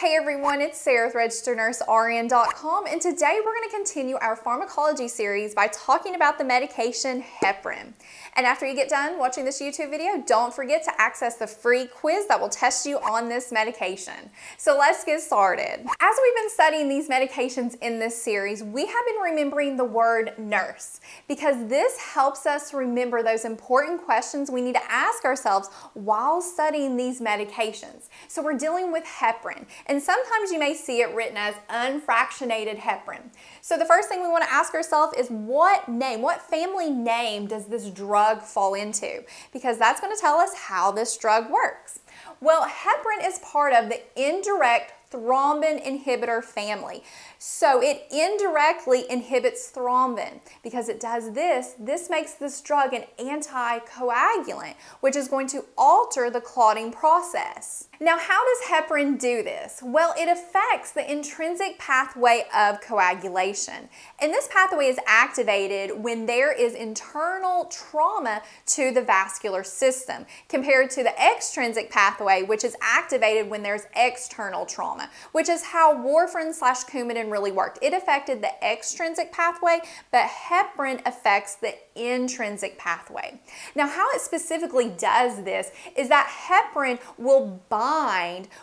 Hey everyone, it's Sarah with RegisteredNurseRN.com and today we're going to continue our pharmacology series by talking about the medication heparin. And after you get done watching this YouTube video, don't forget to access the free quiz that will test you on this medication. So let's get started. As we've been studying these medications in this series, we have been remembering the word nurse because this helps us remember those important questions we need to ask ourselves while studying these medications. So we're dealing with heparin and sometimes you may see it written as unfractionated heparin. So the first thing we want to ask ourselves is what name, what family name does this drug fall into? Because that's going to tell us how this drug works. Well, heparin is part of the indirect thrombin inhibitor family. So it indirectly inhibits thrombin. Because it does this, this makes this drug an anticoagulant, which is going to alter the clotting process. Now, how does heparin do this? Well, it affects the intrinsic pathway of coagulation. And this pathway is activated when there is internal trauma to the vascular system, compared to the extrinsic pathway, which is activated when there's external trauma, which is how warfarin slash Coumadin really worked. It affected the extrinsic pathway, but heparin affects the intrinsic pathway. Now, how it specifically does this is that heparin will bind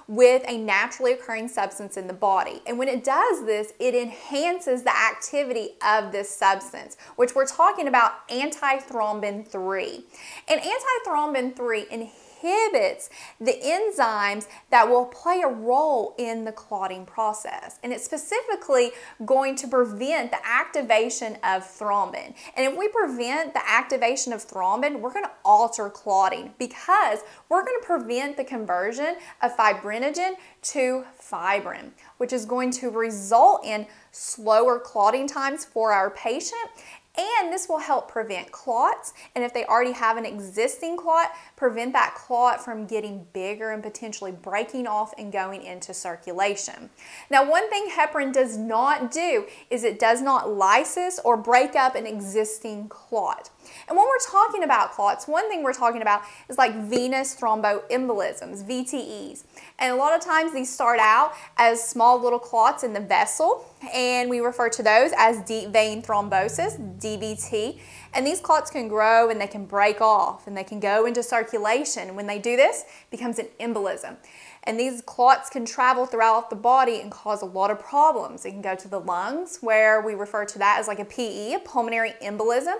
with a naturally occurring substance in the body. And when it does this, it enhances the activity of this substance, which we're talking about antithrombin 3. And antithrombin 3 inhibits inhibits the enzymes that will play a role in the clotting process. And it's specifically going to prevent the activation of thrombin. And if we prevent the activation of thrombin, we're going to alter clotting because we're going to prevent the conversion of fibrinogen to fibrin, which is going to result in slower clotting times for our patient and this will help prevent clots. And if they already have an existing clot, prevent that clot from getting bigger and potentially breaking off and going into circulation. Now, one thing heparin does not do is it does not lysis or break up an existing clot. And when we're talking about clots, one thing we're talking about is like venous thromboembolisms, VTEs. And a lot of times these start out as small little clots in the vessel, and we refer to those as deep vein thrombosis, DVT. And these clots can grow and they can break off and they can go into circulation. When they do this, becomes an embolism. And these clots can travel throughout the body and cause a lot of problems. It can go to the lungs, where we refer to that as like a PE, a pulmonary embolism,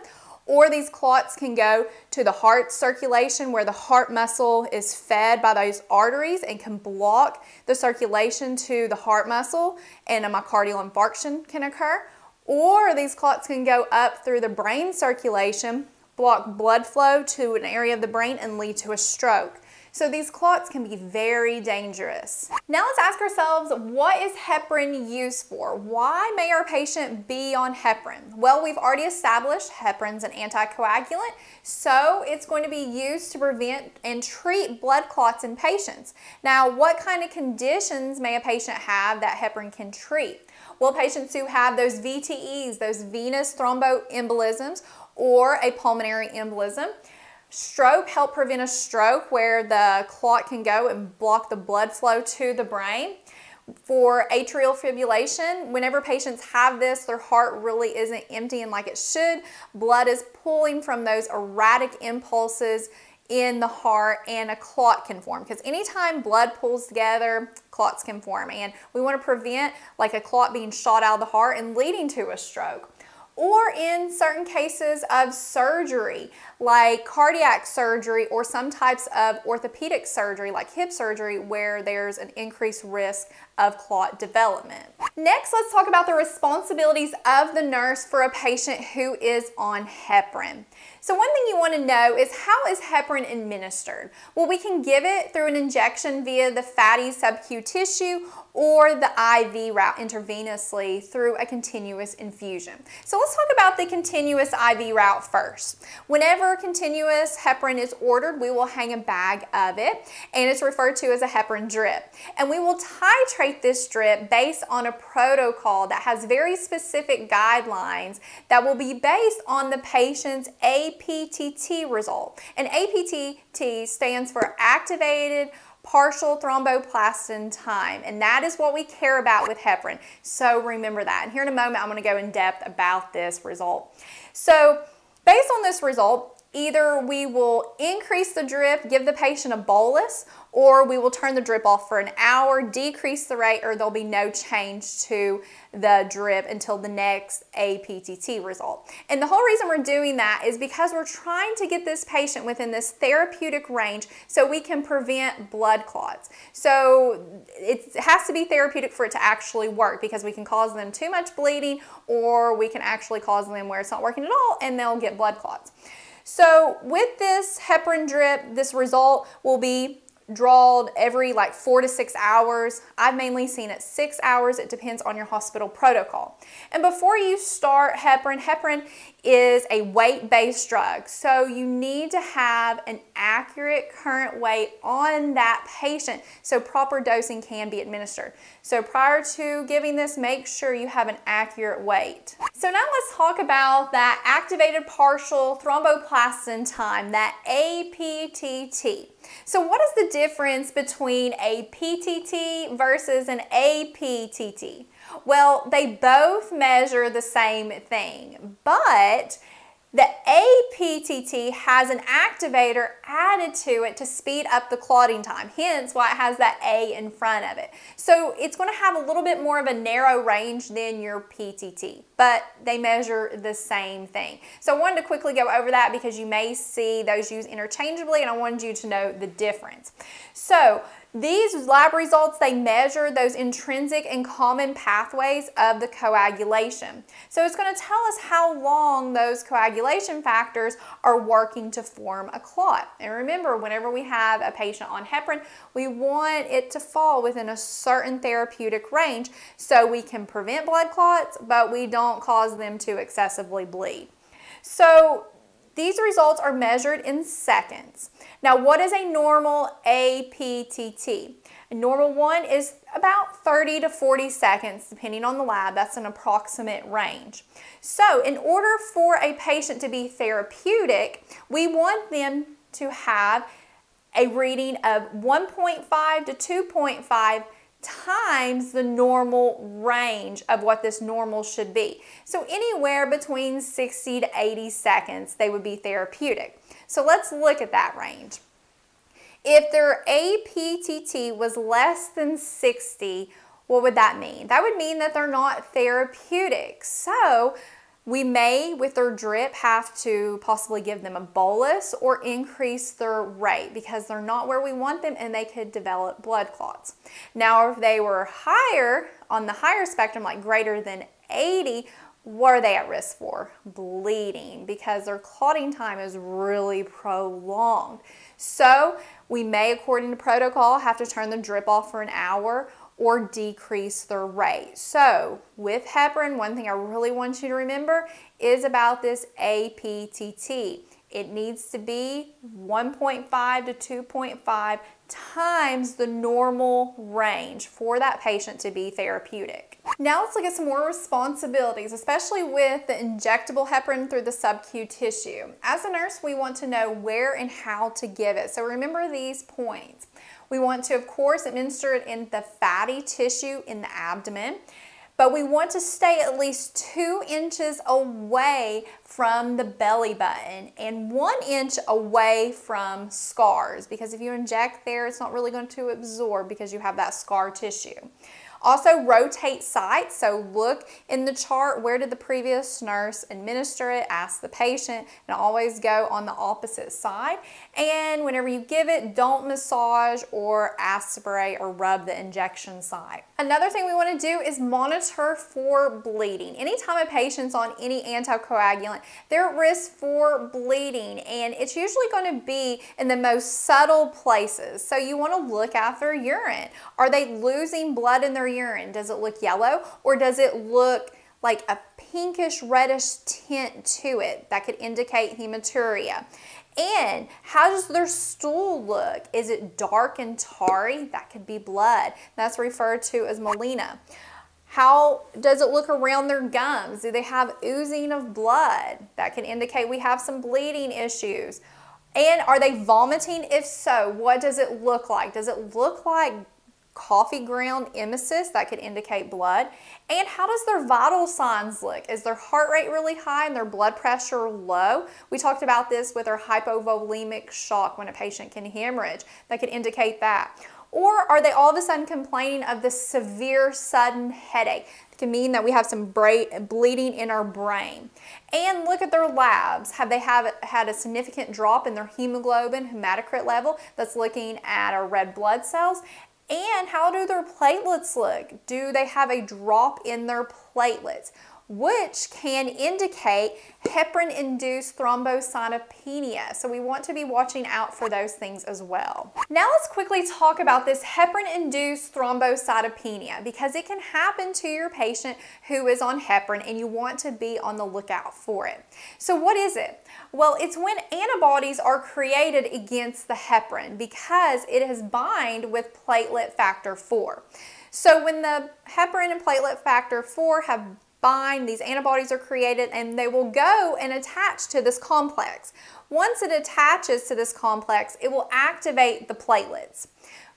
or these clots can go to the heart circulation where the heart muscle is fed by those arteries and can block the circulation to the heart muscle and a myocardial infarction can occur. Or these clots can go up through the brain circulation, block blood flow to an area of the brain and lead to a stroke. So these clots can be very dangerous. Now let's ask ourselves, what is heparin used for? Why may our patient be on heparin? Well, we've already established heparin's an anticoagulant, so it's going to be used to prevent and treat blood clots in patients. Now, what kind of conditions may a patient have that heparin can treat? Well, patients who have those VTEs, those venous thromboembolisms, or a pulmonary embolism, Stroke help prevent a stroke where the clot can go and block the blood flow to the brain. For atrial fibrillation, whenever patients have this, their heart really isn't emptying like it should. Blood is pulling from those erratic impulses in the heart and a clot can form because anytime blood pulls together clots can form and we want to prevent like a clot being shot out of the heart and leading to a stroke or in certain cases of surgery, like cardiac surgery or some types of orthopedic surgery, like hip surgery, where there's an increased risk of clot development. Next, let's talk about the responsibilities of the nurse for a patient who is on heparin. So one thing you want to know is how is heparin administered? Well, we can give it through an injection via the fatty sub-Q tissue or the IV route intravenously through a continuous infusion. So let's talk about the continuous IV route first. Whenever continuous heparin is ordered, we will hang a bag of it and it's referred to as a heparin drip. And we will titrate this drip based on a protocol that has very specific guidelines that will be based on the patient's APTT result. And APTT stands for activated partial thromboplastin time, and that is what we care about with heparin. So remember that. And here in a moment, I'm going to go in depth about this result. So based on this result, either we will increase the drip, give the patient a bolus, or we will turn the drip off for an hour, decrease the rate, or there'll be no change to the drip until the next APTT result. And the whole reason we're doing that is because we're trying to get this patient within this therapeutic range so we can prevent blood clots. So it has to be therapeutic for it to actually work because we can cause them too much bleeding or we can actually cause them where it's not working at all and they'll get blood clots. So with this heparin drip, this result will be drawed every like four to six hours. I've mainly seen it six hours. It depends on your hospital protocol. And before you start heparin, heparin is a weight-based drug. So you need to have an accurate current weight on that patient so proper dosing can be administered. So prior to giving this, make sure you have an accurate weight. So now let's talk about that activated partial thromboplastin time, that APTT. So what is the difference between a PTT versus an APTT? Well, they both measure the same thing, but the APTT has an activator added to it to speed up the clotting time, hence why it has that A in front of it. So it's going to have a little bit more of a narrow range than your PTT, but they measure the same thing. So I wanted to quickly go over that because you may see those used interchangeably and I wanted you to know the difference. So these lab results, they measure those intrinsic and common pathways of the coagulation. So it's going to tell us how long those coagulation factors are working to form a clot. And remember, whenever we have a patient on heparin, we want it to fall within a certain therapeutic range so we can prevent blood clots, but we don't cause them to excessively bleed. So these results are measured in seconds. Now, what is a normal APTT? A normal one is about 30 to 40 seconds, depending on the lab. That's an approximate range. So, in order for a patient to be therapeutic, we want them to have a reading of 1.5 to 2.5 times the normal range of what this normal should be. So anywhere between 60 to 80 seconds, they would be therapeutic. So let's look at that range. If their APTT was less than 60, what would that mean? That would mean that they're not therapeutic. So we may, with their drip, have to possibly give them a bolus or increase their rate because they're not where we want them and they could develop blood clots. Now, if they were higher, on the higher spectrum, like greater than 80, what are they at risk for? Bleeding because their clotting time is really prolonged. So we may, according to protocol, have to turn the drip off for an hour or decrease their rate. So with heparin, one thing I really want you to remember is about this APTT. It needs to be 1.5 to 2.5 times the normal range for that patient to be therapeutic. Now let's look at some more responsibilities, especially with the injectable heparin through the sub-Q tissue. As a nurse, we want to know where and how to give it. So remember these points. We want to, of course, administer it in the fatty tissue in the abdomen, but we want to stay at least two inches away from the belly button and one inch away from scars because if you inject there, it's not really going to absorb because you have that scar tissue. Also rotate sites, so look in the chart where did the previous nurse administer it, ask the patient, and always go on the opposite side. And whenever you give it, don't massage or aspirate or rub the injection site. Another thing we want to do is monitor for bleeding. Anytime a patient's on any anticoagulant, they're at risk for bleeding and it's usually going to be in the most subtle places. So you want to look at their urine. Are they losing blood in their urine? Does it look yellow or does it look like a pinkish reddish tint to it that could indicate hematuria. And how does their stool look? Is it dark and tarry? That could be blood. That's referred to as melena. How does it look around their gums? Do they have oozing of blood? That can indicate we have some bleeding issues. And are they vomiting? If so, what does it look like? Does it look like coffee ground emesis that could indicate blood? And how does their vital signs look? Is their heart rate really high and their blood pressure low? We talked about this with our hypovolemic shock when a patient can hemorrhage. That could indicate that. Or are they all of a sudden complaining of this severe sudden headache? It can mean that we have some bleeding in our brain. And look at their labs. Have they have had a significant drop in their hemoglobin, hematocrit level? That's looking at our red blood cells. And how do their platelets look? Do they have a drop in their platelets? Which can indicate heparin-induced thrombocytopenia. So we want to be watching out for those things as well. Now let's quickly talk about this heparin-induced thrombocytopenia because it can happen to your patient who is on heparin and you want to be on the lookout for it. So what is it? Well, it's when antibodies are created against the heparin because it has bind with platelet factor 4. So when the heparin and platelet factor 4 have bind, these antibodies are created, and they will go and attach to this complex. Once it attaches to this complex, it will activate the platelets.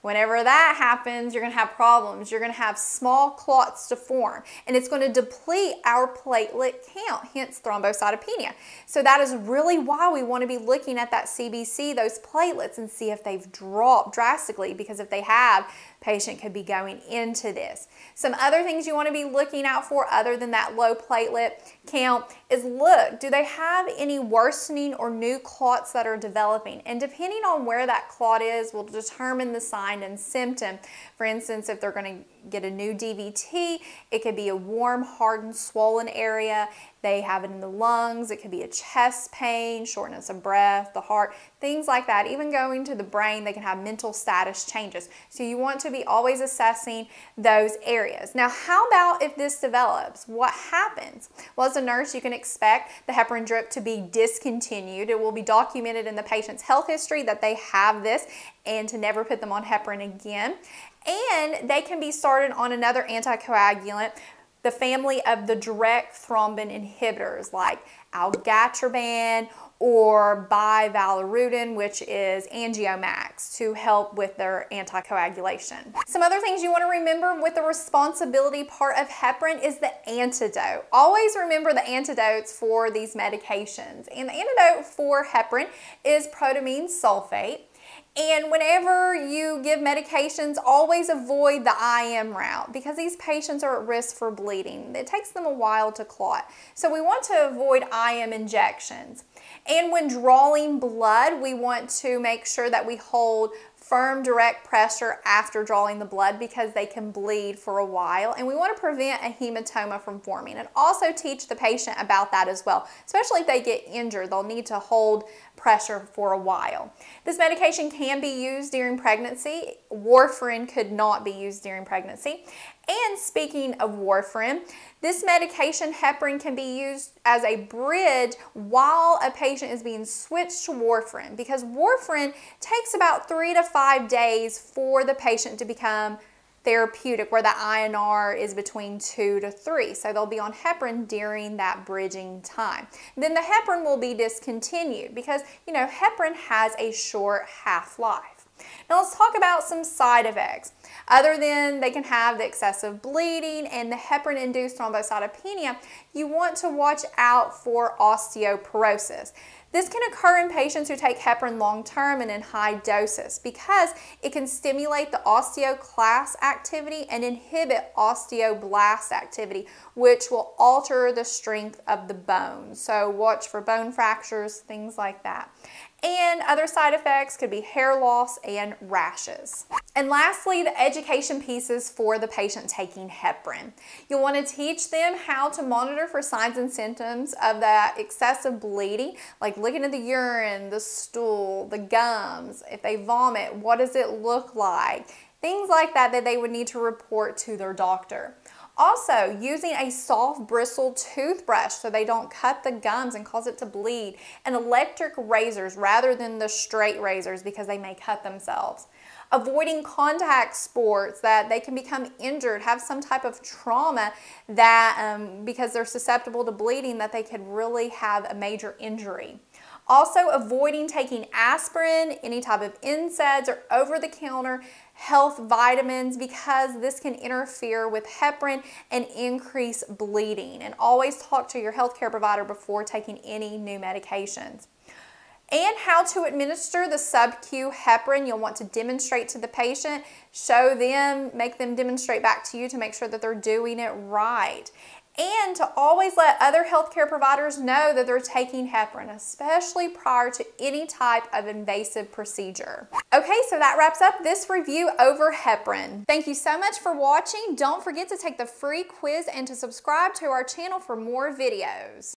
Whenever that happens, you're going to have problems. You're going to have small clots to form, and it's going to deplete our platelet count, hence thrombocytopenia. So that is really why we want to be looking at that CBC, those platelets, and see if they've dropped drastically, because if they have, patient could be going into this. Some other things you want to be looking out for other than that low platelet count is look, do they have any worsening or new clots that are developing? And depending on where that clot is will determine the sign and symptom. For instance, if they're going to get a new DVT, it could be a warm, hardened, swollen area. They have it in the lungs. It could be a chest pain, shortness of breath, the heart, things like that. Even going to the brain, they can have mental status changes. So you want to be always assessing those areas. Now, how about if this develops? What happens? Well, as a nurse, you can expect the heparin drip to be discontinued. It will be documented in the patient's health history that they have this and to never put them on heparin again. And they can be started on another anticoagulant the family of the direct thrombin inhibitors like argatroban or bivalirudin, which is Angiomax, to help with their anticoagulation. Some other things you want to remember with the responsibility part of heparin is the antidote. Always remember the antidotes for these medications. And the antidote for heparin is protamine sulfate. And whenever you give medications, always avoid the IM route because these patients are at risk for bleeding. It takes them a while to clot. So we want to avoid IM injections. And when drawing blood, we want to make sure that we hold firm direct pressure after drawing the blood because they can bleed for a while and we want to prevent a hematoma from forming and also teach the patient about that as well especially if they get injured they'll need to hold pressure for a while. This medication can be used during pregnancy. Warfarin could not be used during pregnancy. And speaking of warfarin, this medication, heparin, can be used as a bridge while a patient is being switched to warfarin because warfarin takes about three to five days for the patient to become therapeutic where the INR is between 2 to 3. So they'll be on heparin during that bridging time. Then the heparin will be discontinued because, you know, heparin has a short half-life. Now let's talk about some side effects. Other than they can have the excessive bleeding and the heparin-induced thrombocytopenia, you want to watch out for osteoporosis. This can occur in patients who take heparin long term and in high doses because it can stimulate the osteoclast activity and inhibit osteoblast activity, which will alter the strength of the bone. So watch for bone fractures, things like that. And other side effects could be hair loss and rashes. And lastly, the education pieces for the patient taking heparin. You'll want to teach them how to monitor for signs and symptoms of that excessive bleeding, like looking at the urine, the stool, the gums. If they vomit, what does it look like? Things like that that they would need to report to their doctor. Also, using a soft bristle toothbrush so they don't cut the gums and cause it to bleed, and electric razors rather than the straight razors because they may cut themselves. Avoiding contact sports that they can become injured, have some type of trauma that um, because they're susceptible to bleeding that they could really have a major injury. Also, avoiding taking aspirin, any type of NSAIDs or over-the-counter health vitamins because this can interfere with heparin and increase bleeding. And always talk to your healthcare provider before taking any new medications and how to administer the sub-Q heparin. You'll want to demonstrate to the patient, show them, make them demonstrate back to you to make sure that they're doing it right. And to always let other healthcare providers know that they're taking heparin, especially prior to any type of invasive procedure. Okay, so that wraps up this review over heparin. Thank you so much for watching. Don't forget to take the free quiz and to subscribe to our channel for more videos.